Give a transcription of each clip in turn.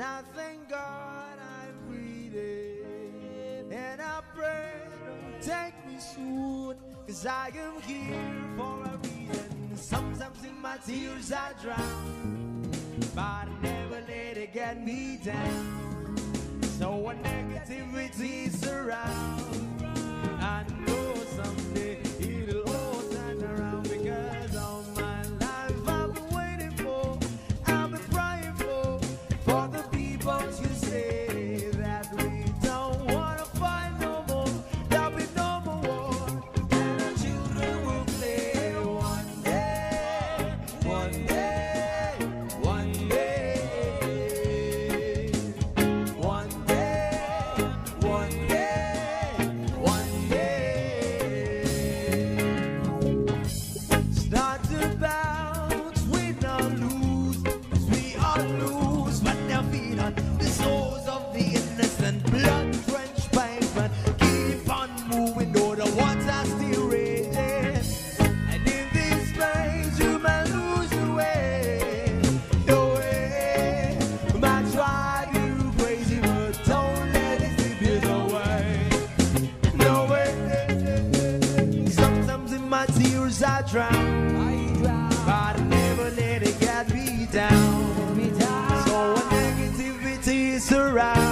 And I thank God I'm breathing. And I pray don't take me soon. Cause I am here for a reason. Sometimes in my tears I drown. But I never let it get me down. So when negativity surrounds, I know but they're on the souls of the innocent, blood drenched pavement. Keep on moving, though the still raging. And in this place, you lose way, way. You crazy, but don't let it slip you. No way. Sometimes in my tears I drown. But I never let it get me down. Surrounds,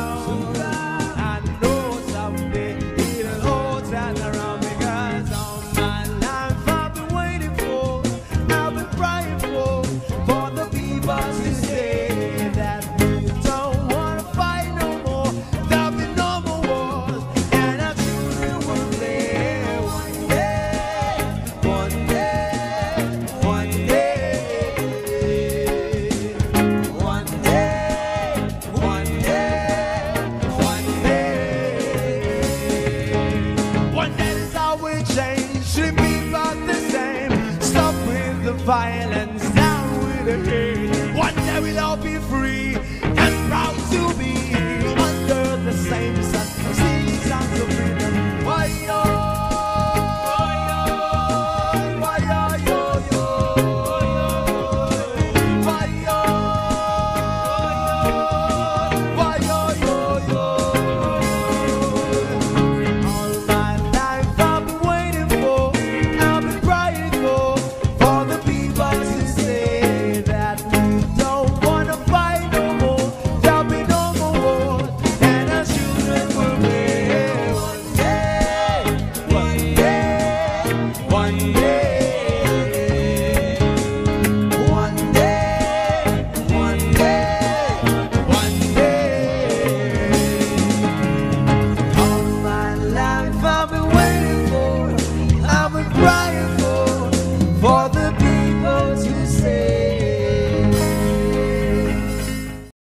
violence, down with the